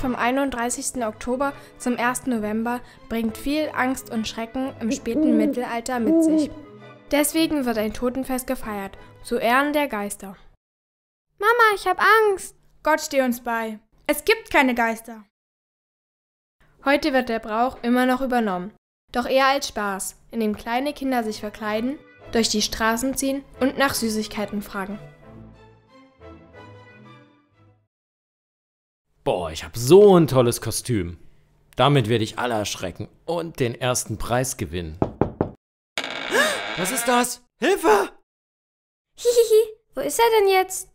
Vom 31. Oktober zum 1. November bringt viel Angst und Schrecken im späten Mittelalter mit sich. Deswegen wird ein Totenfest gefeiert, zu Ehren der Geister. Mama, ich hab Angst. Gott steh uns bei. Es gibt keine Geister. Heute wird der Brauch immer noch übernommen, doch eher als Spaß, in dem kleine Kinder sich verkleiden, durch die Straßen ziehen und nach Süßigkeiten fragen. Boah, ich habe so ein tolles Kostüm. Damit werde ich alle erschrecken und den ersten Preis gewinnen. Was ist das? Hilfe! Hihihi, wo ist er denn jetzt?